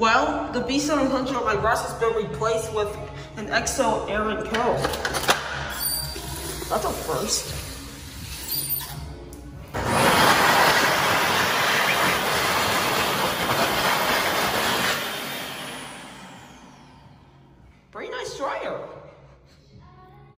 Well, the B700 on my brush has been replaced with an EXO Aaron Pro. That's a first. Very nice dryer.